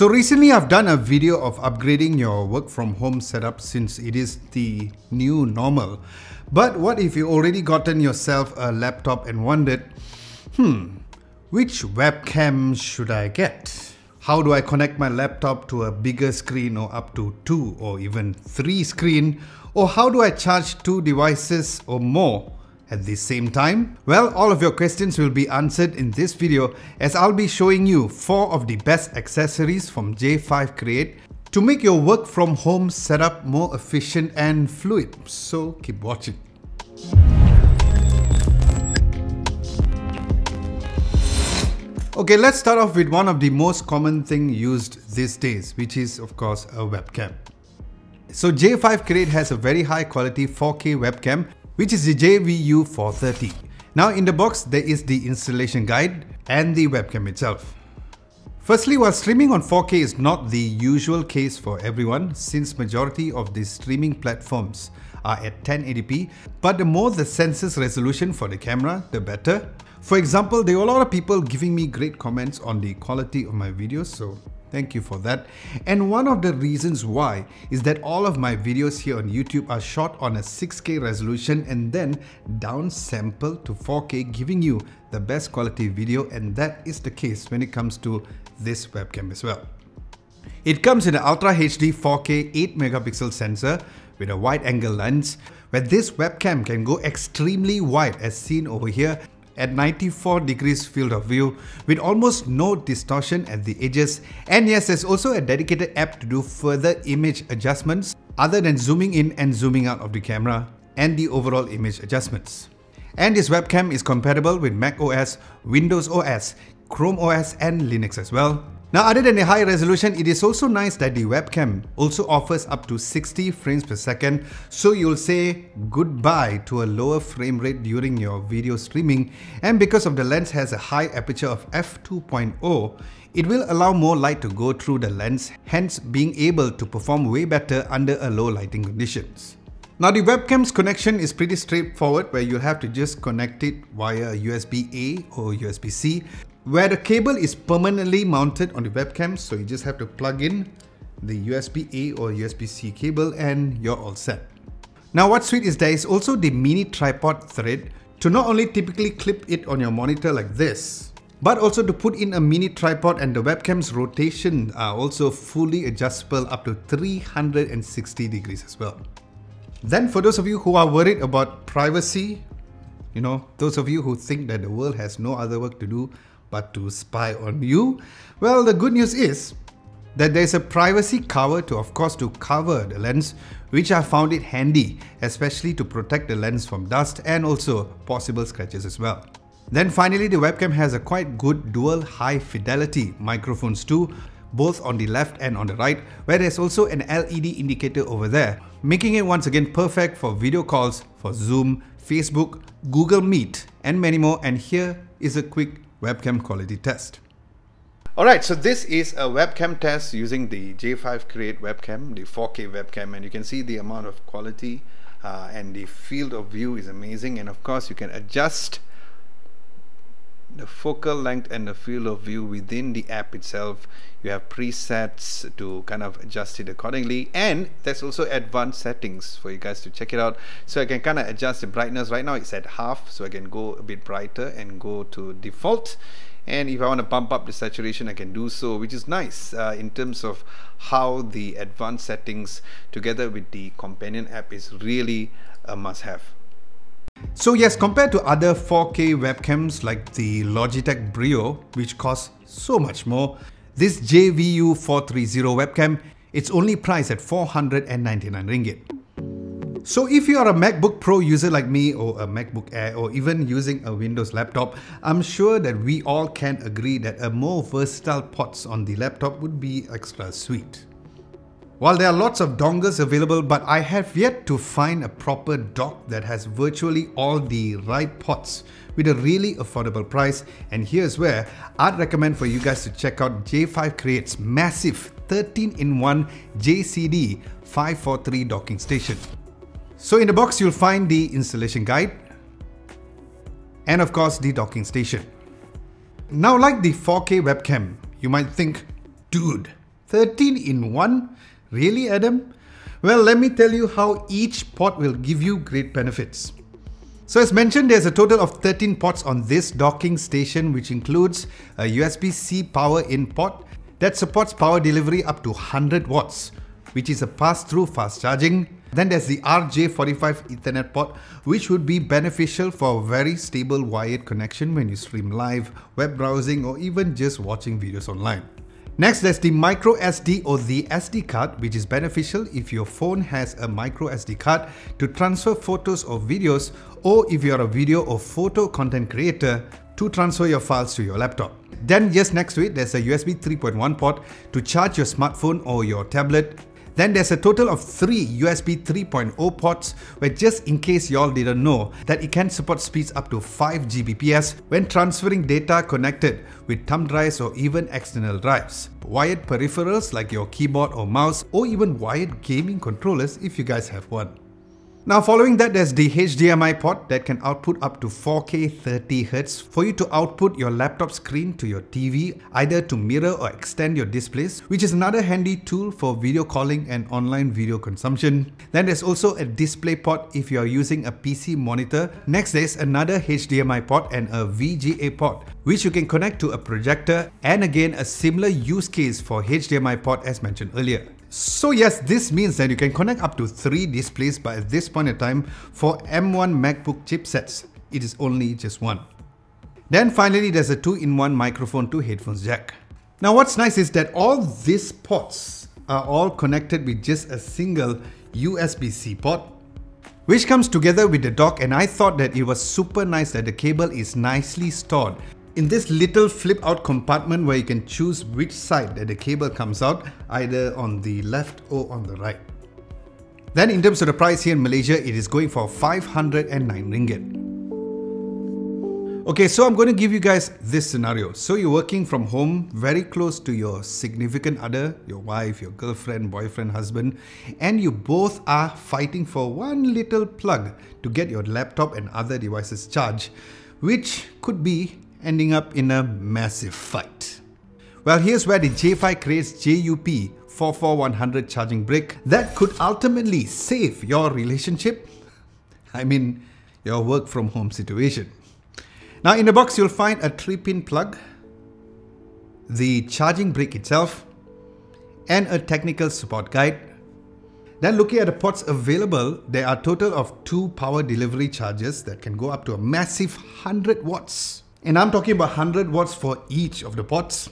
So recently I've done a video of upgrading your work from home setup since it is the new normal. But what if you already gotten yourself a laptop and wondered, hmm, which webcam should I get? How do I connect my laptop to a bigger screen or up to two or even three screen? Or how do I charge two devices or more? At the same time? Well, all of your questions will be answered in this video as I'll be showing you 4 of the best accessories from J5 Create to make your work from home setup more efficient and fluid. So keep watching. Okay, let's start off with one of the most common thing used these days, which is of course a webcam. So J5 Create has a very high quality 4K webcam which is the JVU430. Now in the box there is the installation guide and the webcam itself. Firstly, while streaming on 4K is not the usual case for everyone since majority of the streaming platforms are at 1080p, but the more the sensors resolution for the camera, the better. For example, there were a lot of people giving me great comments on the quality of my videos, so Thank you for that. And one of the reasons why is that all of my videos here on YouTube are shot on a 6K resolution and then downsampled to 4K giving you the best quality video and that is the case when it comes to this webcam as well. It comes in an Ultra HD 4K 8 megapixel sensor with a wide angle lens where this webcam can go extremely wide as seen over here at 94 degrees field of view with almost no distortion at the edges and yes there's also a dedicated app to do further image adjustments other than zooming in and zooming out of the camera and the overall image adjustments. And this webcam is compatible with Mac OS, Windows OS, Chrome OS and Linux as well. Now other than the high resolution, it is also nice that the webcam also offers up to 60 frames per second so you'll say goodbye to a lower frame rate during your video streaming and because of the lens has a high aperture of f2.0 it will allow more light to go through the lens hence being able to perform way better under a low lighting conditions. Now the webcam's connection is pretty straightforward where you have to just connect it via USB-A or USB-C where the cable is permanently mounted on the webcam so you just have to plug in the USB-A or USB-C cable and you're all set. Now what's sweet is there is also the mini tripod thread to not only typically clip it on your monitor like this, but also to put in a mini tripod and the webcam's rotation are also fully adjustable up to 360 degrees as well. Then for those of you who are worried about privacy, you know, those of you who think that the world has no other work to do but to spy on you? Well, the good news is that there's a privacy cover to of course to cover the lens which I found it handy especially to protect the lens from dust and also possible scratches as well. Then finally the webcam has a quite good dual high fidelity microphones too both on the left and on the right where there's also an LED indicator over there making it once again perfect for video calls for Zoom, Facebook, Google Meet and many more and here is a quick webcam quality test. Alright, so this is a webcam test using the J5 Create webcam, the 4K webcam, and you can see the amount of quality uh, and the field of view is amazing. And of course, you can adjust the focal length and the field of view within the app itself you have presets to kind of adjust it accordingly. And there's also advanced settings for you guys to check it out. So I can kind of adjust the brightness. Right now it's at half so I can go a bit brighter and go to default. And if I want to bump up the saturation I can do so which is nice uh, in terms of how the advanced settings together with the companion app is really a must-have so yes, compared to other 4K webcams like the Logitech Brio, which costs so much more, this JVU430 webcam, it's only priced at 499 ringgit. So if you are a MacBook Pro user like me or a MacBook Air or even using a Windows laptop, I'm sure that we all can agree that a more versatile ports on the laptop would be extra sweet. While there are lots of dongles available, but I have yet to find a proper dock that has virtually all the right ports with a really affordable price. And here's where I'd recommend for you guys to check out J5 Create's massive 13-in-1 JCD 543 docking station. So in the box, you'll find the installation guide and of course the docking station. Now like the 4K webcam, you might think, dude, 13 in 1? Really, Adam? Well, let me tell you how each port will give you great benefits. So as mentioned, there's a total of 13 ports on this docking station which includes a USB-C power in port that supports power delivery up to 100 watts, which is a pass-through fast charging. Then there's the RJ45 Ethernet port, which would be beneficial for a very stable wired connection when you stream live, web browsing or even just watching videos online. Next, there's the micro SD or the SD card, which is beneficial if your phone has a micro SD card to transfer photos or videos, or if you're a video or photo content creator to transfer your files to your laptop. Then just next to it, there's a USB 3.1 port to charge your smartphone or your tablet then there's a total of three USB 3.0 ports where just in case y'all didn't know that it can support speeds up to 5 Gbps when transferring data connected with thumb drives or even external drives. Wired peripherals like your keyboard or mouse or even wired gaming controllers if you guys have one. Now following that there's the HDMI port that can output up to 4K 30Hz for you to output your laptop screen to your TV either to mirror or extend your displays which is another handy tool for video calling and online video consumption. Then there's also a display port if you are using a PC monitor. Next there's another HDMI port and a VGA port which you can connect to a projector and again a similar use case for HDMI port as mentioned earlier. So yes, this means that you can connect up to 3 displays but at this point in time for M1 MacBook chipsets, it is only just one. Then finally there's a 2-in-1 microphone to headphones jack. Now what's nice is that all these ports are all connected with just a single USB-C port which comes together with the dock and I thought that it was super nice that the cable is nicely stored in this little flip out compartment where you can choose which side that the cable comes out, either on the left or on the right. Then in terms of the price here in Malaysia, it is going for 509 ringgit. Okay, so I'm going to give you guys this scenario. So you're working from home, very close to your significant other, your wife, your girlfriend, boyfriend, husband, and you both are fighting for one little plug to get your laptop and other devices charged, which could be ending up in a massive fight. Well, here's where the J5 creates JUP 44100 charging brick that could ultimately save your relationship. I mean, your work from home situation. Now in the box, you'll find a 3-pin plug, the charging brick itself, and a technical support guide. Then looking at the ports available, there are a total of two power delivery chargers that can go up to a massive 100 watts. And I'm talking about 100 watts for each of the pots.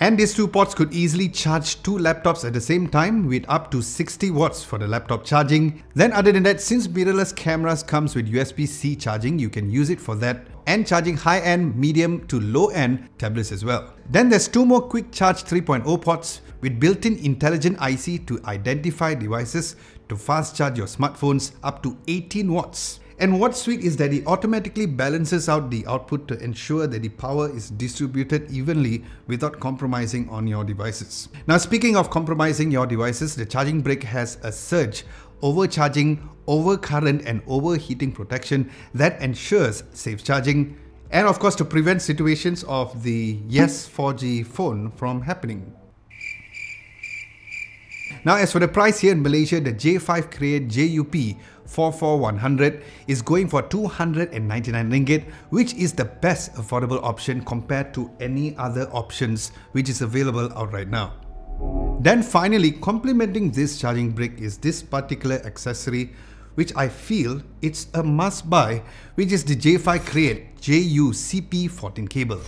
And these two pots could easily charge two laptops at the same time with up to 60 watts for the laptop charging. Then other than that, since mirrorless cameras comes with USB-C charging, you can use it for that and charging high-end, medium to low-end tablets as well. Then there's two more quick charge 3.0 ports with built-in intelligent IC to identify devices to fast charge your smartphones up to 18 watts. And what's sweet is that it automatically balances out the output to ensure that the power is distributed evenly without compromising on your devices. Now speaking of compromising your devices, the charging brick has a surge overcharging, overcurrent and overheating protection that ensures safe charging and of course to prevent situations of the Yes 4G phone from happening. Now as for the price here in Malaysia, the J5 Create JUP 44100 is going for 299 ringgit, which is the best affordable option compared to any other options which is available out right now. Then finally, complementing this charging brick is this particular accessory which I feel it's a must buy, which is the J5 Create JU CP14 cable.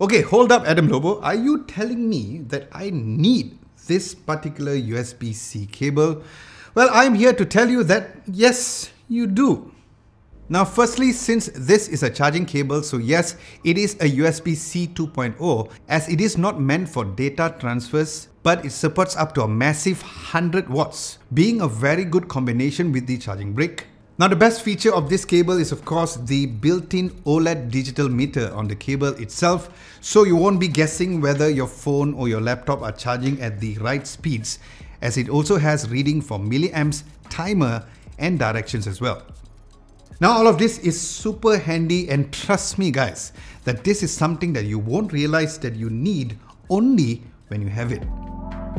Okay, hold up Adam Lobo, are you telling me that I need this particular USB-C cable? Well, I'm here to tell you that yes, you do. Now firstly, since this is a charging cable, so yes, it is a USB-C 2.0 as it is not meant for data transfers, but it supports up to a massive 100 watts, being a very good combination with the charging brick. Now the best feature of this cable is of course the built-in OLED digital meter on the cable itself, so you won't be guessing whether your phone or your laptop are charging at the right speeds as it also has reading for milliamps, timer and directions as well. Now all of this is super handy and trust me guys that this is something that you won't realize that you need only when you have it.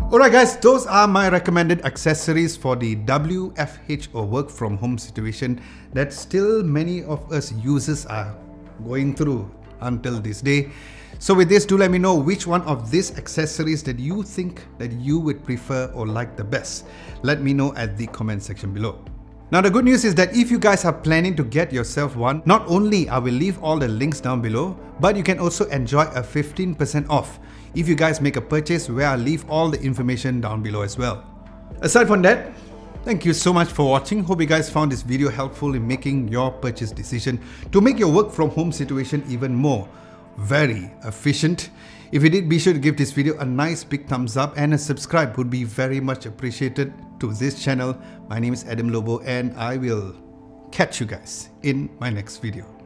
Alright guys, those are my recommended accessories for the WFH or work from home situation that still many of us users are going through until this day. So with this, do let me know which one of these accessories that you think that you would prefer or like the best. Let me know at the comment section below. Now the good news is that if you guys are planning to get yourself one, not only I will leave all the links down below, but you can also enjoy a 15% off if you guys make a purchase where I leave all the information down below as well. Aside from that, thank you so much for watching. Hope you guys found this video helpful in making your purchase decision to make your work from home situation even more very efficient. If you did, be sure to give this video a nice big thumbs up and a subscribe would be very much appreciated to this channel. My name is Adam Lobo and I will catch you guys in my next video.